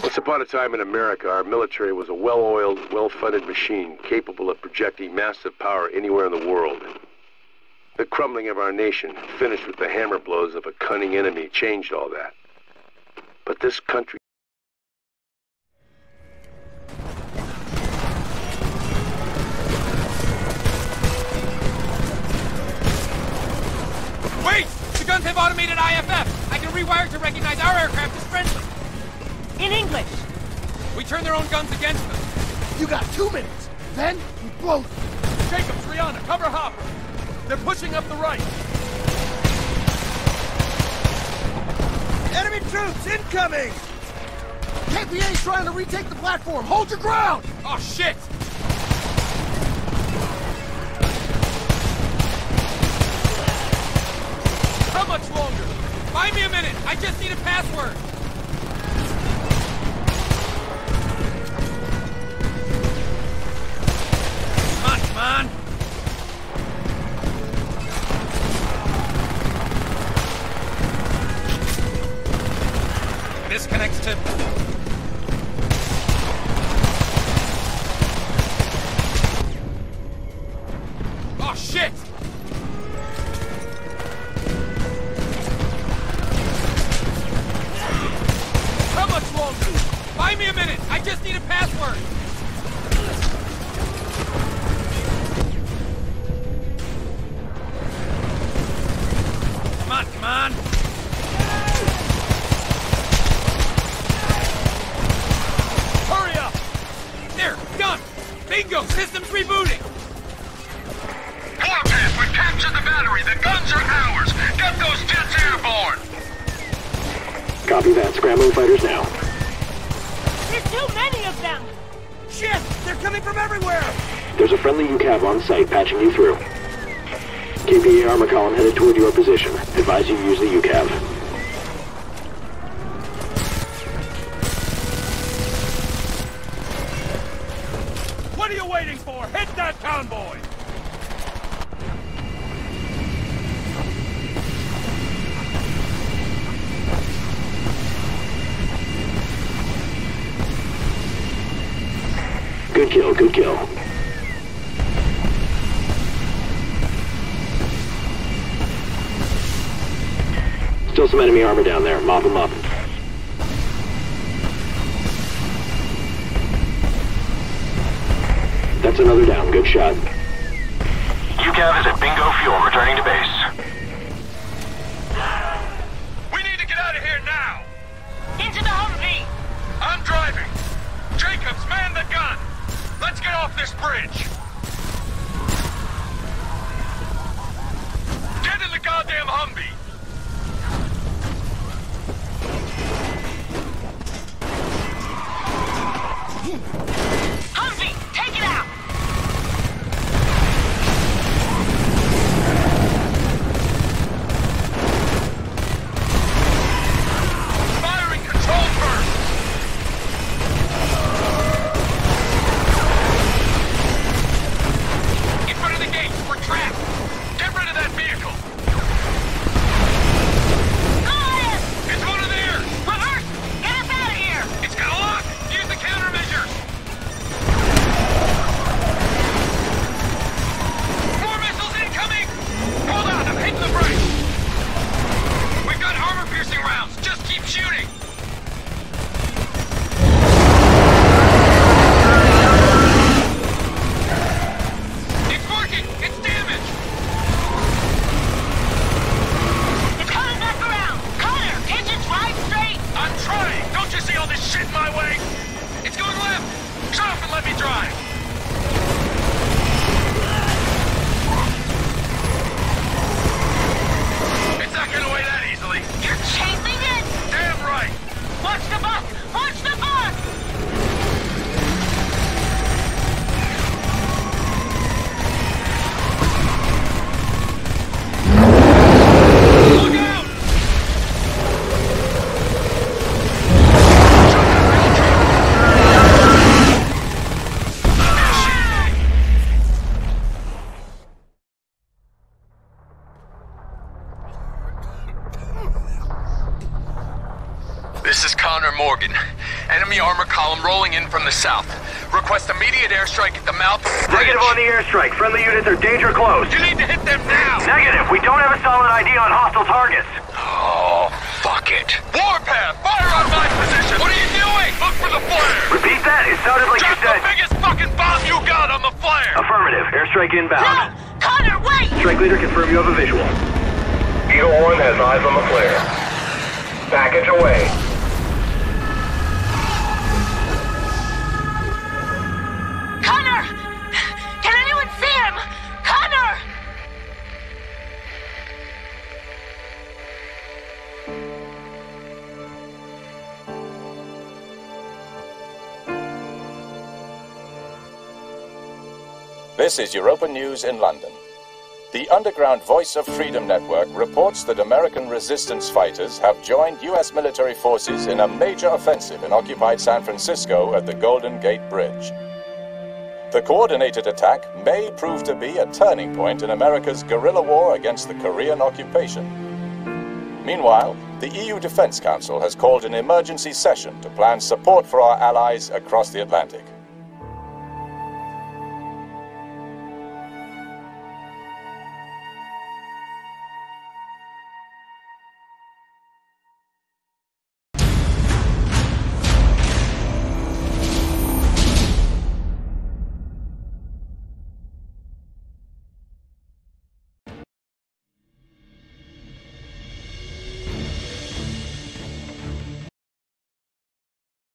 Once upon a time in America, our military was a well-oiled, well-funded machine capable of projecting massive power anywhere in the world. The crumbling of our nation, finished with the hammer blows of a cunning enemy, changed all that. But this country Wait! The guns have automated IFF! I can rewire to recognize our aircraft as friendly! In English! We turn their own guns against them! You got two minutes! Then, we blow them! Jacobs, Rianna, cover Hopper! They're pushing up the right! Enemy troops incoming! KPA's trying to retake the platform! Hold your ground! Oh, shit! How much longer? Buy me a minute! I just need a password! Just need a password! Come on, come on! Hurry up! There, done! Bingo! System's rebooting! Warpath, we've captured the battery. The guns are ours. Get those jets airborne. Copy that. Scrambling fighters now. Coming from everywhere! There's a friendly UCAV on site patching you through. KPA armor column headed toward your position. Advise you use the UCAV. What are you waiting for? Hit that convoy! Kill, good kill. Still some enemy armor down there. Mop them up. That's another down. Good shot. UCAV is at Bingo Fuel, returning to base. Drive. Enemy armor column rolling in from the south. Request immediate airstrike at the mouth of the. Negative on the airstrike. Friendly units are danger close. You need to hit them now! Negative. We don't have a solid ID on hostile targets. Oh, fuck it. Warpath, fire on my position! What are you doing? Look for the flare! Repeat that. It sounded like Drop you said. the biggest fucking bomb you got on the flare! Affirmative. Airstrike No! inbound. Connor, wait! Strike leader, confirm you have a visual. Eagle 1 has eyes on the flare. Package away. This is Europa News in London. The Underground Voice of Freedom Network reports that American resistance fighters have joined U.S. military forces in a major offensive in occupied San Francisco at the Golden Gate Bridge. The coordinated attack may prove to be a turning point in America's guerrilla war against the Korean occupation. Meanwhile, the EU Defense Council has called an emergency session to plan support for our allies across the Atlantic.